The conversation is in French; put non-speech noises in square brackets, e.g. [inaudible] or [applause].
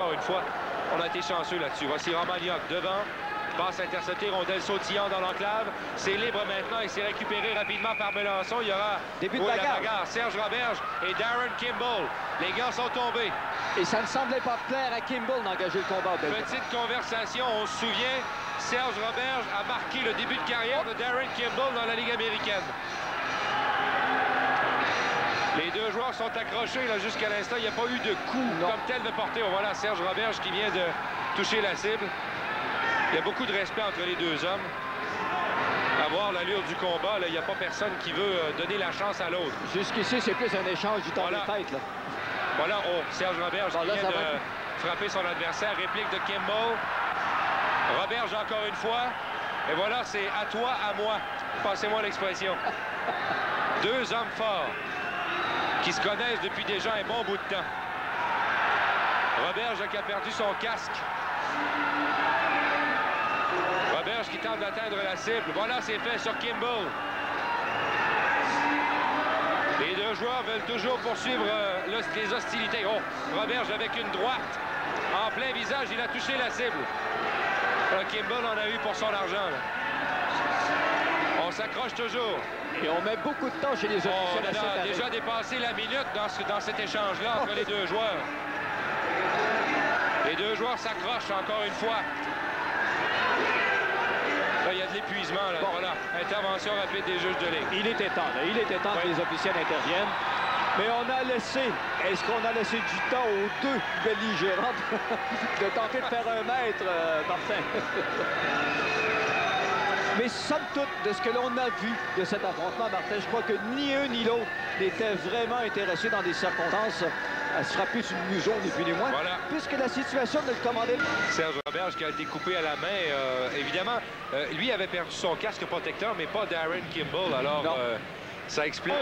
Encore une fois, on a été chanceux là-dessus. Voici Romagnoc devant. Passe interceptée, rondelle sautillant dans l'enclave. C'est libre maintenant et c'est récupéré rapidement par Melançon. Il y aura Début de la bagarre. Serge Roberge et Darren Kimball. Les gars sont tombés. Et ça ne semblait pas plaire à Kimball d'engager le combat. Petite conversation, on se souvient, Serge Roberge a marqué le début de carrière de Darren Kimball dans la Ligue américaine. Sont accrochés jusqu'à l'instant. Il n'y a pas eu de coup Non. comme tel de portée. On voit là Serge Roberge qui vient de toucher la cible. Il y a beaucoup de respect entre les deux hommes. À voir l'allure du combat, là, il n'y a pas personne qui veut euh, donner la chance à l'autre. Jusqu'ici, c'est plus un échange du temps Voilà. de tête. Là. Voilà, oh, Serge Roberge Bon, qui là, vient de va. frapper son adversaire. Réplique de Kimball. Roberge encore une fois. Et voilà, c'est à toi, à moi. Passez-moi l'expression. [laughs] Deux hommes forts qui se connaissent depuis déjà un bon bout de temps. Roberge qui a perdu son casque. Roberge qui tente d'atteindre la cible. Voilà, c'est fait sur Kimball. Les deux joueurs veulent toujours poursuivre euh, le- les hostilités. Oh, Roberge avec une droite en plein visage, il a touché la cible. Kimball en a eu pour son argent. là. Toujours. Et on met beaucoup de temps chez les officiels On a déjà dépassé la minute dans, ce- dans cet échange-là entre les deux joueurs. Les deux joueurs s'accrochent encore une fois. Là, il y a de l'épuisement. là. Voilà, intervention rapide des juges de ligue. Il était temps, là. Il était temps que les officiels interviennent. Mais on a laissé, est-ce qu'on a laissé du temps aux deux belligérants [laughs] de tenter de faire un mètre, euh, Martin? [laughs] Mais somme toute, de ce que l'on a vu de cet affrontement, Martin, je crois que ni un ni l'autre n'était vraiment intéressé dans des circonstances à se frapper sur le museau, ni plus ni moins, Voilà. puisque la situation ne le commandait pas. Serge Roberge qui a été coupé à la main. euh, évidemment, euh, lui avait perdu son casque protecteur, mais pas Darren Kimball. Alors, euh, ça explique.